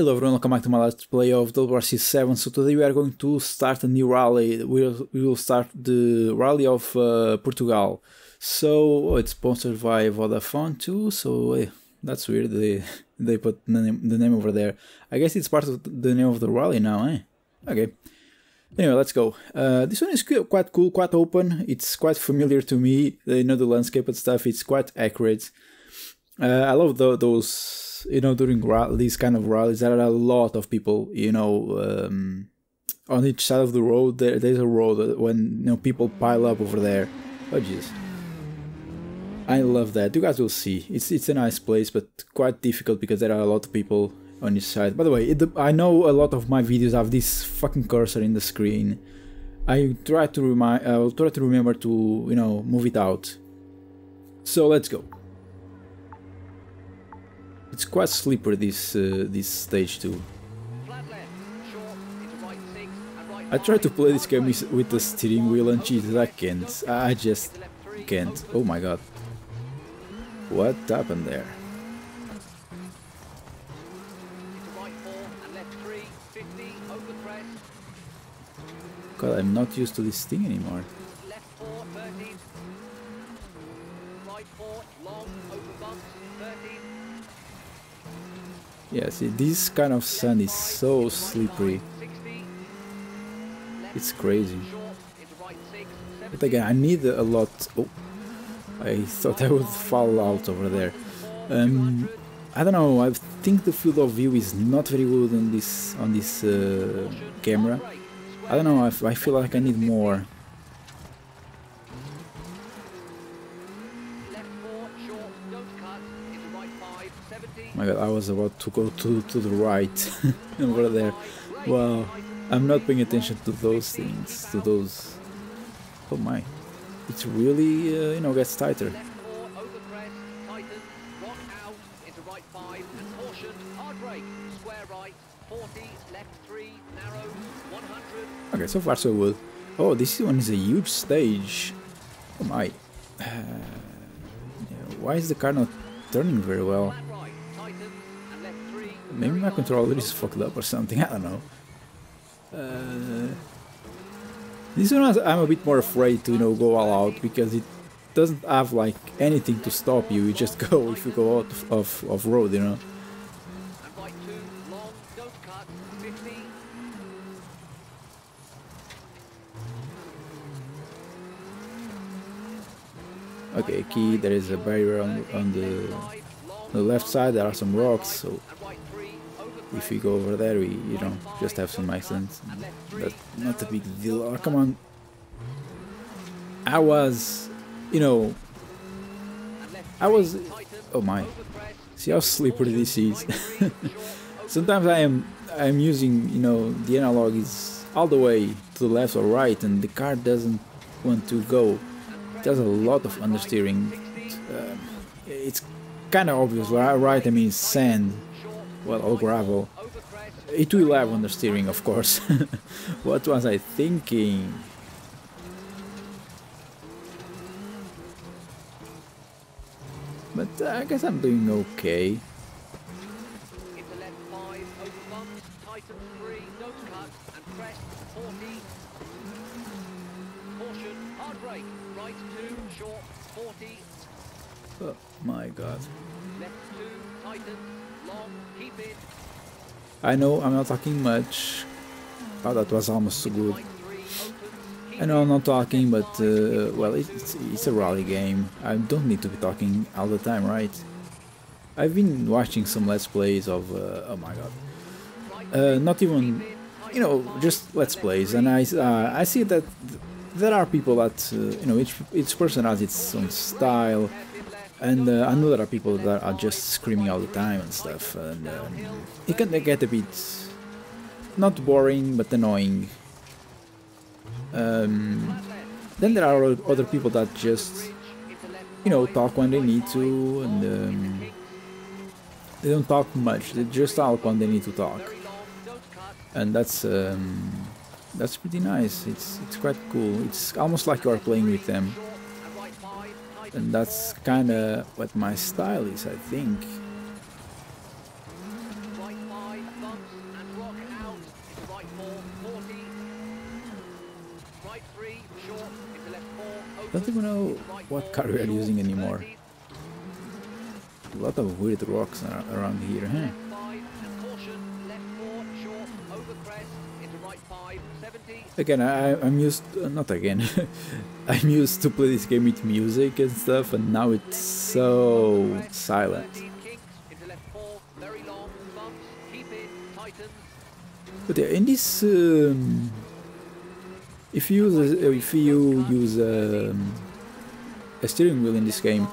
Hello everyone, welcome back to my last play of WRC 7. So today we are going to start a new rally. We'll, we will start the rally of uh, Portugal. So oh, it's sponsored by Vodafone too, so eh, that's weird. They, they put the name, the name over there. I guess it's part of the name of the rally now, eh? Okay. Anyway, let's go. Uh, this one is quite cool, quite open. It's quite familiar to me. You know the landscape and stuff. It's quite accurate. Uh, I love the, those you know during these kind of rallies there are a lot of people you know um, on each side of the road there, there's a road when you know people pile up over there. Oh jeez. I love that. You guys will see. It's it's a nice place but quite difficult because there are a lot of people on each side. By the way it, I know a lot of my videos have this fucking cursor in the screen. I try to remind I'll try to remember to you know move it out. So let's go it's quite slippery this uh, this stage too. I try to play this game with the steering wheel and Jesus, I can't. I just can't. Oh my god. What happened there? God, I'm not used to this thing anymore. Yeah, see, this kind of sand is so slippery. It's crazy. But again, I need a lot... Oh, I thought I would fall out over there. Um, I don't know, I think the field of view is not very good on this on this uh, camera. I don't know, I, I feel like I need more. My god, I was about to go to, to the right over there. Wow, I'm not paying attention to those things, to those... Oh my, it's really, uh, you know, gets tighter. Okay, so far so good. Oh, this one is a huge stage. Oh my. Uh, why is the car not turning very well? Maybe my controller is fucked up or something, I don't know. Uh, this one I'm a bit more afraid to you know go all out because it doesn't have like anything to stop you, you just go if you go out of, of, of road, you know. Okay, key, there is a barrier on, on the, the left side, there are some rocks, so if we go over there, we you know just have some accidents. That's not a big deal. Oh, come on. I was, you know, I was. Oh my! See how slippery this is. Sometimes I am I'm using you know the analog is all the way to the left or right, and the car doesn't want to go. It does a lot of understeering. Uh, it's kind of obvious. Right? I mean sand well, all gravel. It will have understeering, of course. what was I thinking? But I guess I'm doing okay. Oh my god. Left two, tighten, I know I'm not talking much. Oh, that was almost so good. I know I'm not talking, but uh, well, it's, it's a rally game. I don't need to be talking all the time, right? I've been watching some let's plays of, uh, oh my god, uh, not even, you know, just let's plays, and I uh, I see that there are people that uh, you know each each person has its own style and uh, I know there are people that are just screaming all the time and stuff, and um, it can get a bit not boring but annoying. Um, then there are other people that just, you know, talk when they need to, and um, they don't talk much. They just talk when they need to talk, and that's um, that's pretty nice. It's it's quite cool. It's almost like you are playing with them and that's kind of what my style is, I think. Don't even know what car we are using anymore. A lot of weird rocks around here, huh? Again, I, I'm used, uh, not again, I'm used to play this game with music and stuff and now it's so silent. But yeah, in this, um, if you use a, if you use a, um, a steering wheel in this game,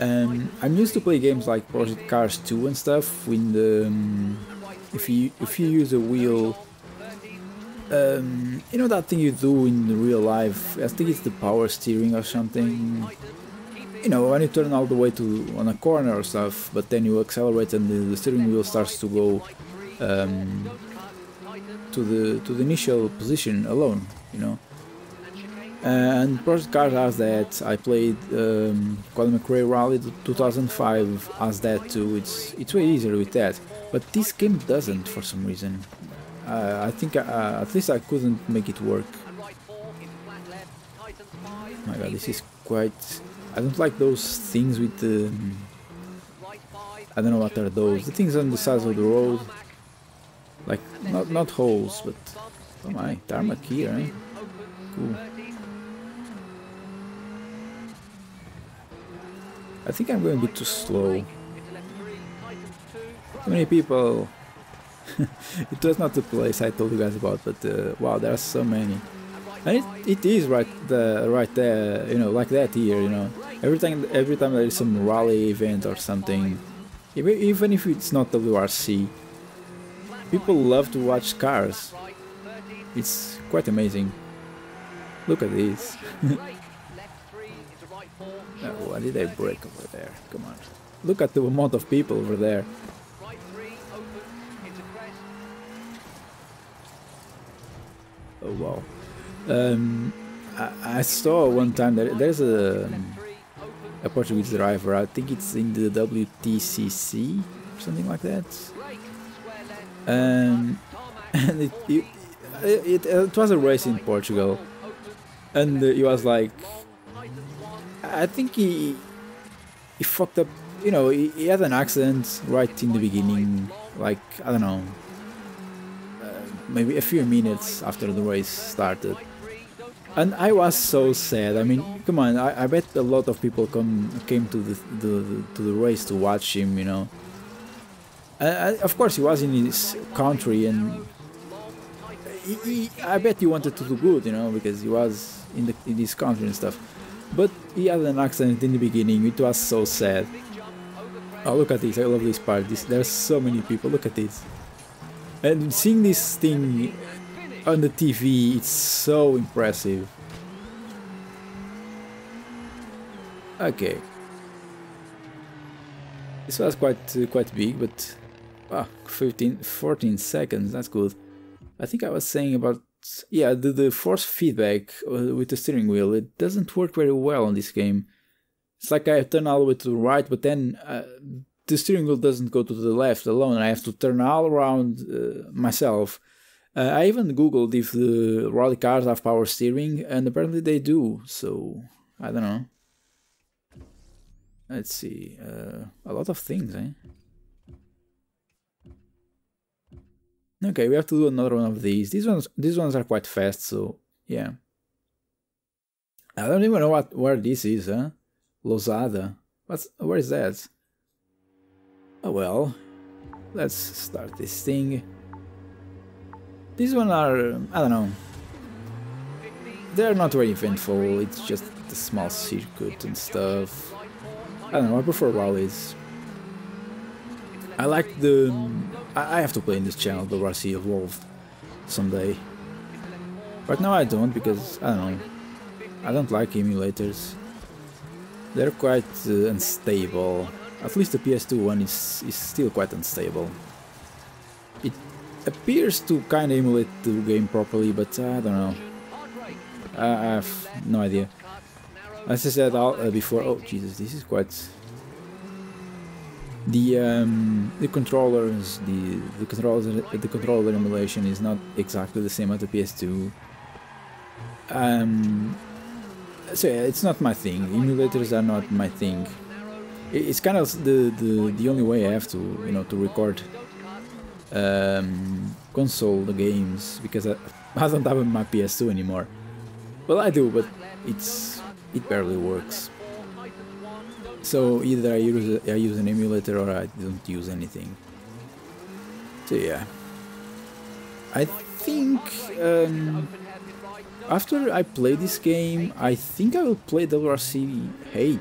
um, I'm used to play games like Project Cars 2 and stuff. When the, um, if you if you use a wheel um, you know that thing you do in real life? I think it's the power steering or something. You know, when you turn all the way to on a corner or stuff, but then you accelerate and the, the steering wheel starts to go um, to the to the initial position alone. You know. And Project Cars has that. I played um, Colin McRae Rally 2005 has that too. It's it's way easier with that. But this game doesn't for some reason. I think uh, at least I couldn't make it work. My god, this is quite... I don't like those things with the... Um, I don't know what are those. The things on the sides of the road. Like, not not holes, but... Oh my, tarmac here, eh? Cool. I think I'm going a bit too slow. Too many people it was not the place I told you guys about, but uh, wow, there are so many. And it, it is right the right there, you know, like that here, you know. Every time every time there is some rally event or something, even if it's not WRC, people love to watch cars. It's quite amazing. Look at this. oh, why did I break over there? Come on. Look at the amount of people over there. Oh wow. Um, I, I, saw one time that there's a a Portuguese driver. I think it's in the WTCC, something like that. Um, and it it, it, it was a race in Portugal, and he was like, I think he he fucked up. You know, he, he had an accident right in the beginning. Like I don't know, maybe a few minutes after the race started. And I was so sad. I mean, come on! I, I bet a lot of people come came to the, the to the race to watch him. You know. Of course, he was in his country, and he, he, I bet he wanted to do good. You know, because he was in the in his country and stuff. But he had an accident in the beginning. It was so sad. Oh, look at this! I love this part. This, there's so many people. Look at this. And seeing this thing on the TV, it's so impressive. Okay. This was quite uh, quite big, but ah, 15, 14 seconds, that's good. I think I was saying about, yeah, the, the force feedback uh, with the steering wheel, it doesn't work very well on this game. It's like I turn all the way to the right, but then uh, the steering wheel doesn't go to the left alone. I have to turn all around uh, myself. Uh, I even googled if the rally cars have power steering, and apparently they do. So I don't know. Let's see. Uh, a lot of things, eh? Okay, we have to do another one of these. These ones, these ones are quite fast, so yeah. I don't even know what where this is, huh? Lousada. What's where is that? Oh well, let's start this thing. These one are, I don't know, they're not very eventful, it's just a small circuit and stuff. I don't know, I prefer rallies. I like the... I have to play in this channel, the RC Evolved, someday. Right now I don't, because, I don't know, I don't like emulators. They're quite uh, unstable. At least the PS2 one is, is still quite unstable. It appears to kind of emulate the game properly, but I don't know. I, have no idea. As I said uh, before, oh Jesus, this is quite... The um, the controllers, the the controller the controller emulation is not exactly the same as the PS2. um, so yeah, it's not my thing. Emulators are not my thing. It's kind of the, the, the only way I have to you know to record um, console the games because I, I don't have my PS2 anymore. Well, I do, but it's it barely works. So either I use I use an emulator or I don't use anything. So yeah, I think um, after I play this game, I think I will play WRC 8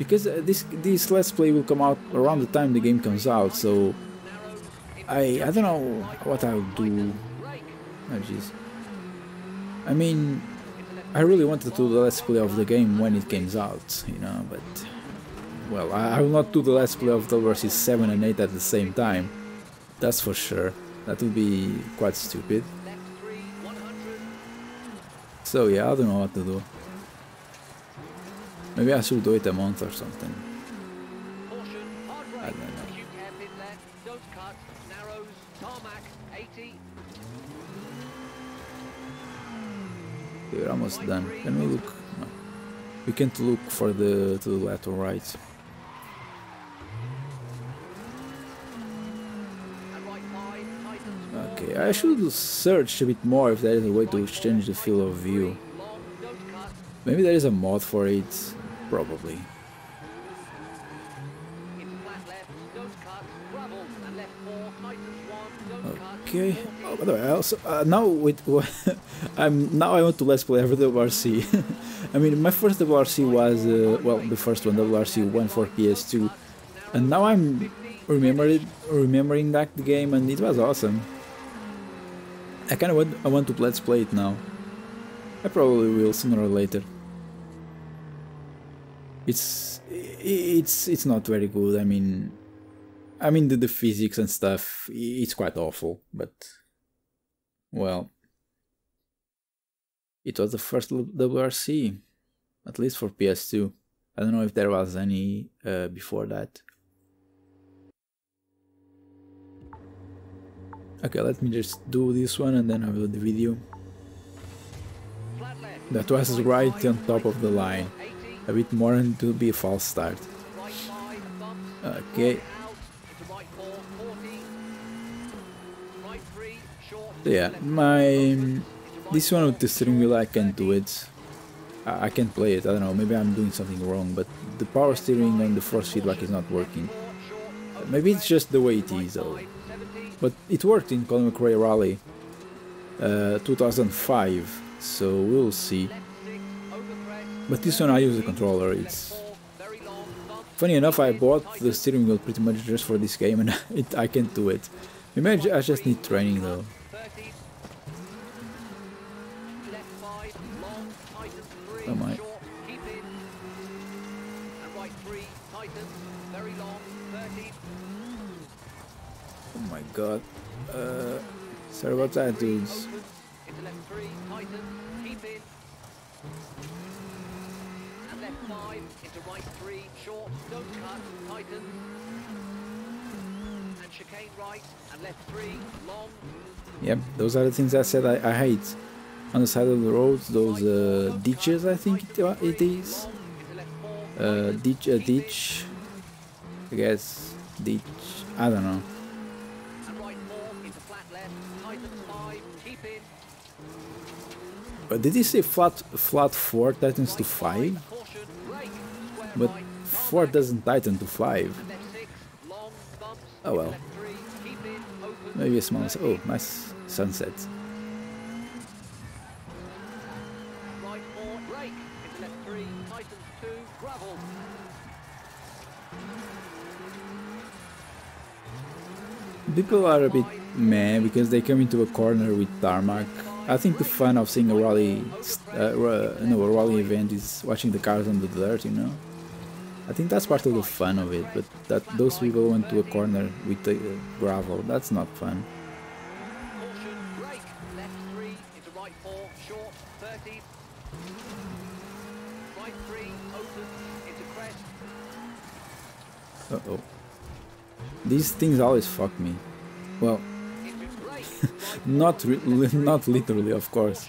because uh, this this let's play will come out around the time the game comes out. So I I don't know what I'll do. Oh jeez. I mean, I really wanted to do the let's play of the game when it comes out, you know, but well, I, I will not do the let's play of WRC 7 and 8 at the same time. That's for sure. That would be quite stupid. So yeah, I don't know what to do. Maybe I should do it a month or something. I don't know. We're almost done. Can we look? No. We can't look for the to the left or right. Okay, I should search a bit more if there is a way to change the field of view. Maybe there is a mod for it, probably. Okay. Oh, by the way, I also uh, now with I'm now I want to let's play every WRC. I mean, my first WRC was uh, well, the first one WRC one for PS2, and now I'm remembering remembering that game, and it was awesome. I kind of want I want to let's play it now. I probably will sooner or later. It's it's it's not very good. I mean, I mean, the, the physics and stuff, it's quite awful, but well, it was the first WRC, at least for PS2. I don't know if there was any uh, before that. Okay, let me just do this one and then I will do the video. That was right on top of the line. A bit more and it will be a false start. Okay. yeah, my this one with the steering wheel I can't do it. I, can't play it. I don't know. Maybe I'm doing something wrong. But the power steering and the force feedback is not working. Maybe it's just the way it is, though. But it worked in Colin McRae Rally uh, 2005, so we'll see. But this one I use the controller. It's funny enough. I bought the steering wheel pretty much just for this game, and it, I can't do it. Maybe I just need training though. Oh my. Oh my god. Uh, sorry about that, dudes. Yep, those are the things I said I, I hate on the side of the road, those uh, ditches, I think it, uh, it is. Uh, ditch, a ditch, I guess, ditch, I don't know. But did he say flat, flat 4 tightens to 5? But 4 doesn't tighten to 5. Oh well. Maybe a small... Oh, nice sunset. People are a bit meh because they come into a corner with tarmac. I think the fun of seeing a rally, uh, no, a rally event is watching the cars on the dirt, you know. I think that's part of the fun of it, but that those people went to a corner with the uh, gravel, that's not fun. Uh oh. These things always fuck me. Well, not not literally, of course.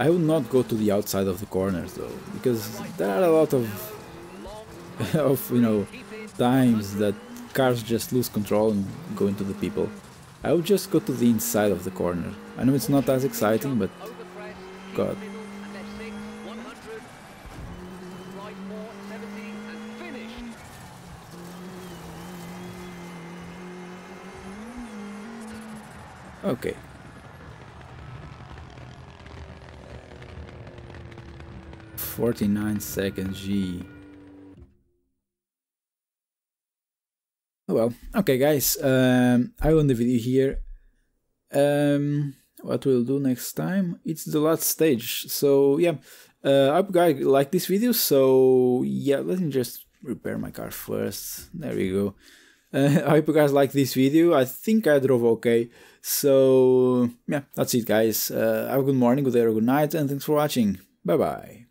I would not go to the outside of the corners though, because there are a lot of, of you know, times that cars just lose control and go into the people. I would just go to the inside of the corner. I know it's not as exciting, but God. Okay. Forty-nine seconds, G. Oh well, okay guys, um, I will end the video here. Um, what we'll do next time, it's the last stage, so yeah, uh, I hope you guys like this video, so yeah, let me just repair my car first, there we go. Uh, I hope you guys like this video, I think I drove okay, so yeah, that's it guys, uh, have a good morning, good day or good night, and thanks for watching, bye bye.